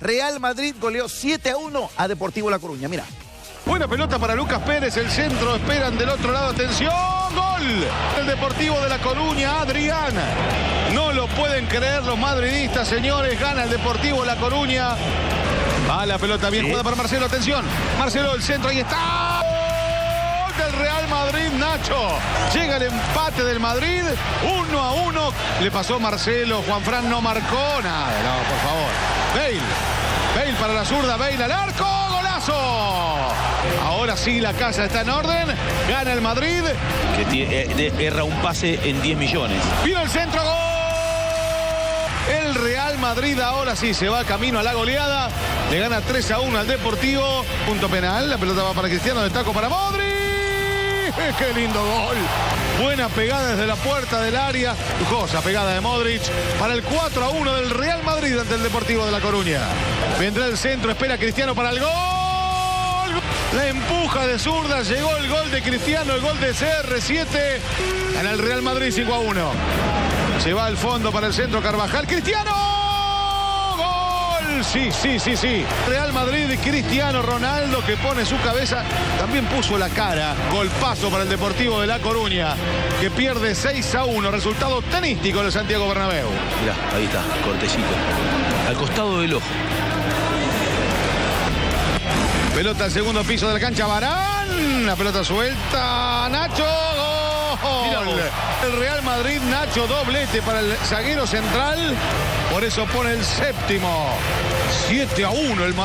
Real Madrid goleó 7 a 1 a Deportivo La Coruña. Mira. Buena pelota para Lucas Pérez, el centro, esperan del otro lado, atención, gol. El Deportivo de La Coruña, Adriana. No lo pueden creer los madridistas, señores, gana el Deportivo La Coruña. Va la pelota bien jugada para Marcelo, atención. Marcelo, el centro, ahí está. Gol del Real Madrid, Nacho. Llega el empate del Madrid, uno a uno. Le pasó Marcelo, Juan Fran no marcó nada, no, por favor. Bale para la zurda, Bale al arco, golazo. Ahora sí la casa está en orden, gana el Madrid. Que eh, erra un pase en 10 millones. Vino el centro, gol. El Real Madrid ahora sí se va camino a la goleada. Le gana 3 a 1 al Deportivo. Punto penal. La pelota va para Cristiano. Destaco para Modri. ¡Qué lindo gol! Buena pegada desde la puerta del área. Lujosa pegada de Modric para el 4 a 1 del Real Madrid ante el Deportivo de La Coruña. Vendrá el centro, espera Cristiano para el gol. La empuja de zurda, llegó el gol de Cristiano, el gol de CR7 en el Real Madrid 5 a 1. Se va al fondo para el centro Carvajal. ¡Cristiano! ¡Gol! Sí, sí, sí, sí. Real Madrid, Cristiano Ronaldo que pone su cabeza. También puso la cara. Golpazo para el Deportivo de La Coruña que pierde 6 a 1. Resultado tenístico de Santiago Bernabéu. Mirá, ahí está, cortecito. Al costado del ojo. Pelota al segundo piso de la cancha, Barán. La pelota suelta, Nacho. Gol. El Real Madrid, Nacho, doblete para el zaguero central. Por eso pone el séptimo. 7 a 1 el Madrid.